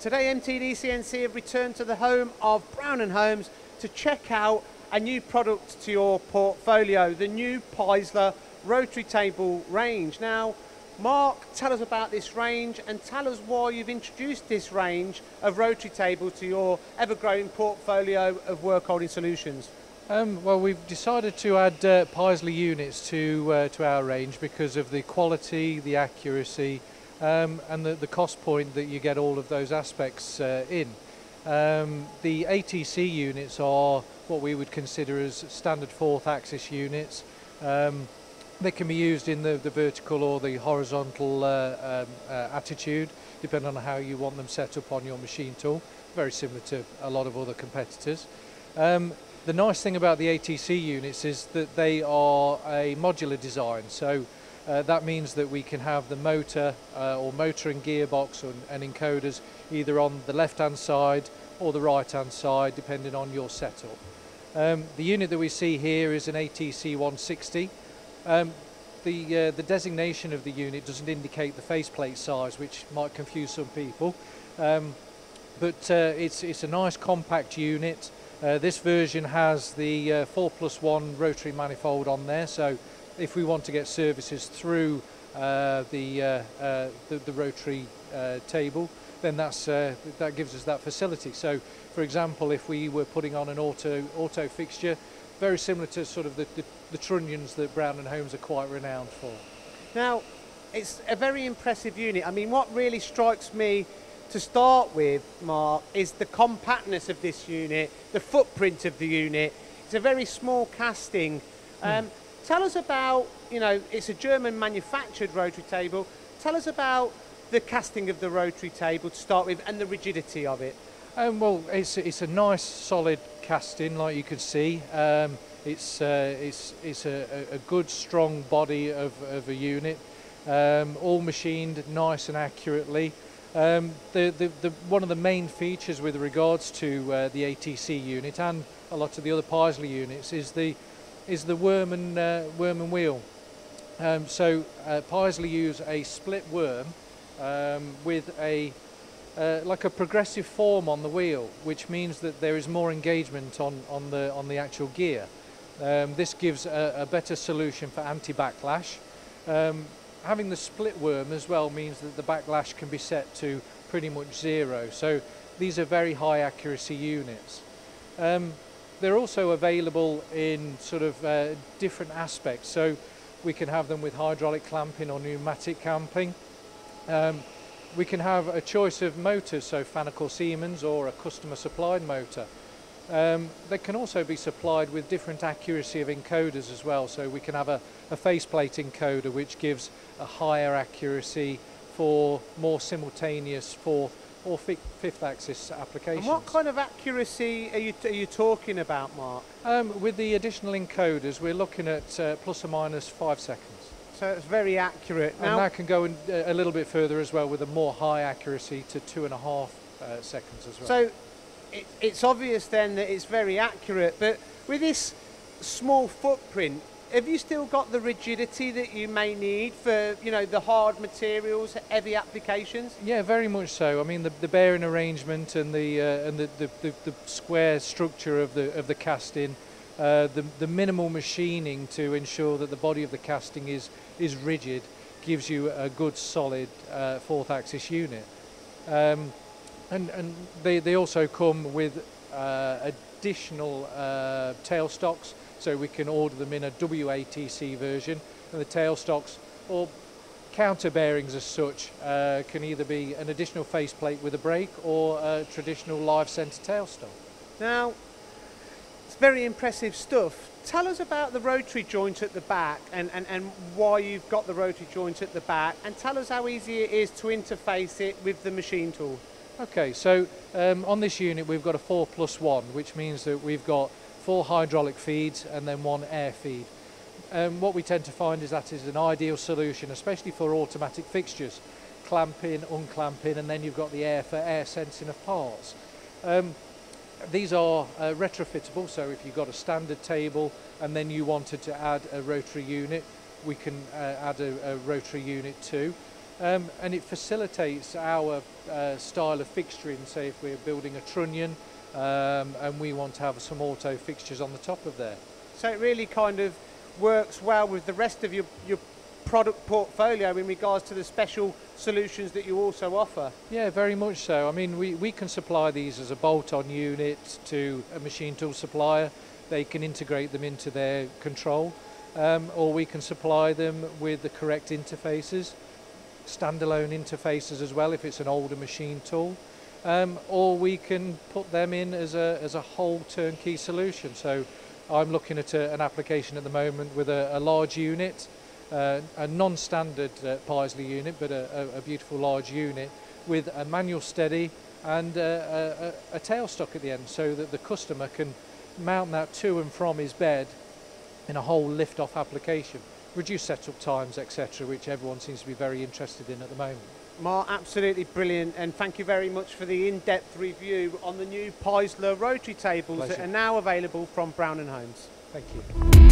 Today MTD CNC have returned to the home of Brown and Holmes to check out a new product to your portfolio, the new Peiseler rotary table range. Now, Mark, tell us about this range and tell us why you've introduced this range of rotary table to your ever-growing portfolio of work holding solutions. Um, well, we've decided to add uh, units to uh, to our range because of the quality, the accuracy, um, and the, the cost point that you get all of those aspects uh, in. Um, the ATC units are what we would consider as standard fourth axis units. Um, they can be used in the, the vertical or the horizontal uh, um, uh, attitude, depending on how you want them set up on your machine tool. Very similar to a lot of other competitors. Um, the nice thing about the ATC units is that they are a modular design. So uh, that means that we can have the motor uh, or motor and gearbox and, and encoders either on the left hand side or the right hand side depending on your setup. Um, the unit that we see here is an ATC 160. Um, the, uh, the designation of the unit doesn't indicate the faceplate size which might confuse some people um, but uh, it's, it's a nice compact unit uh, this version has the uh, 4 plus 1 rotary manifold on there, so if we want to get services through uh, the, uh, uh, the, the rotary uh, table, then that's, that gives us that facility. So, for example, if we were putting on an auto, auto fixture, very similar to sort of the, the, the trunnions that Brown and Holmes are quite renowned for. Now, it's a very impressive unit. I mean, what really strikes me to start with, Mark, is the compactness of this unit, the footprint of the unit. It's a very small casting. Hmm. Um, Tell us about, you know, it's a German manufactured rotary table. Tell us about the casting of the rotary table to start with and the rigidity of it. Um, well, it's, it's a nice solid casting like you can see. Um, it's, uh, it's, it's a, a good strong body of, of a unit, um, all machined nice and accurately. Um, the, the, the, one of the main features with regards to uh, the ATC unit and a lot of the other Peiseler units is the, is the worm and, uh, worm and wheel. Um, so uh, Peiseler use a split worm um, with a uh, like a progressive form on the wheel, which means that there is more engagement on, on, the, on the actual gear. Um, this gives a, a, better solution for anti-backlash. Um, having the split worm as well means that the backlash can be set to pretty much zero. So these are very high accuracy units. Um, they're also available in sort of uh, different aspects. So we can have them with hydraulic clamping or pneumatic clamping. Um, we can have a choice of motors, so Fanuc or Siemens or a customer supplied motor. Um, they can also be supplied with different accuracy of encoders as well. So we can have a, a faceplate encoder which gives a higher accuracy for more simultaneous fourth or fifth axis applications. And what kind of accuracy are you, are you talking about, Mark? Um, with the additional encoders, we're looking at uh, plus or minus five seconds. So it's very accurate. And now, that can go in, uh, a little bit further as well with a more high accuracy to two and a half uh, seconds as well. So it, it's obvious then that it's very accurate, but with this small footprint, have you still got the rigidity that you may need for you know the hard materials, heavy applications? Yeah, very much so. I mean, the, the bearing arrangement and the uh, and the, the, the, the, square structure of the of the casting, uh, the the minimal machining to ensure that the body of the casting is is rigid, gives you a good solid uh, fourth axis unit. Um, and and they they also come with additional uh, tailstocks so we can order them in a WATC version and the tailstocks or counter bearings as such uh, can either be an additional faceplate with a brake or a traditional live centre tailstock. Now, it's very impressive stuff. Tell us about the rotary joint at the back and, and, and why you've got the rotary joint at the back and tell us how easy it is to interface it with the machine tool. Okay, so um, on this unit we've got a 4 plus 1 which means that we've got four hydraulic feeds and then one air feed. Um, what we tend to find is that is an ideal solution, especially for automatic fixtures, clamping, unclamping, and then you've got the air for air sensing of parts. Um, these are uh, retrofittable, so if you've got a standard table and then you wanted to add a rotary unit, we can uh, add a, a, rotary unit too. Um, and it facilitates our uh, style of fixturing. Say if we're building a trunnion um, and we want to have some auto fixtures on the top of there. So it really kind of works well with the rest of your, your product portfolio in regards to the special solutions that you also offer. Yeah, very much so. I mean, we, we can supply these as a bolt-on unit to a machine tool supplier. They can integrate them into their control, um, or we can supply them with the correct interfaces, standalone interfaces as well if it's an older machine tool. Um, or we can put them in as a, as a whole turnkey solution. So I'm looking at a, an application at the moment with a, a large unit uh, a non-standard uh, unit, but a, a, beautiful large unit with a manual steady and a, a, tailstock at the end so that the customer can mount that to and from his bed in a whole lift-off application, reduce setup times, etc., which everyone seems to be very interested in at the moment. Mark, absolutely brilliant, and thank you very much for the in-depth review on the new Peiseler rotary tables Pleasure. that are now available from Brown & Holmes. Thank you.